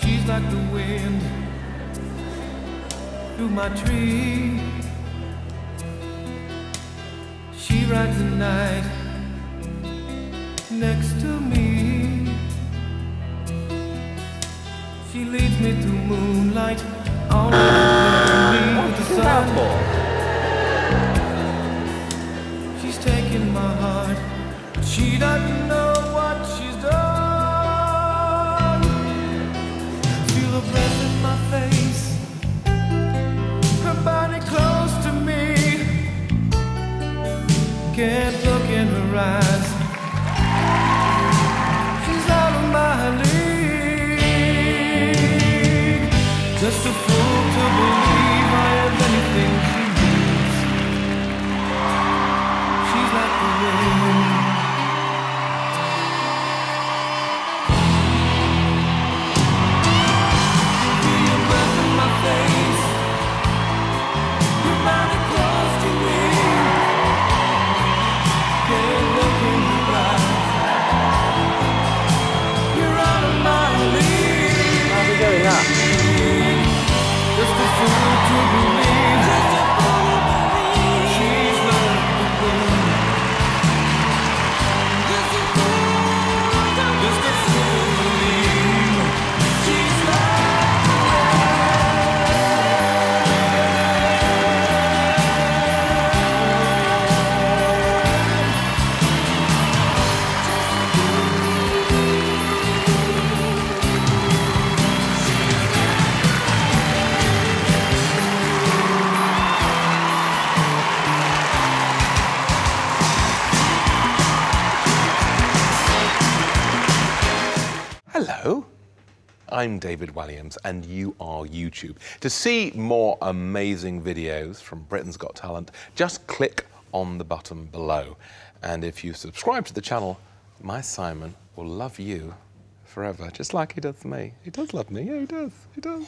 She's like the wind through my tree. She rides the night next to me. She leads me through moonlight on the sun. She's taking my heart, but she doesn't know. Can't look in my face. Combine close to me. Keep looking her eyes. To believe. Hello, I'm David Walliams, and you are YouTube. To see more amazing videos from Britain's Got Talent, just click on the button below. And if you subscribe to the channel, my Simon will love you forever, just like he does me. He does love me, yeah, he does, he does.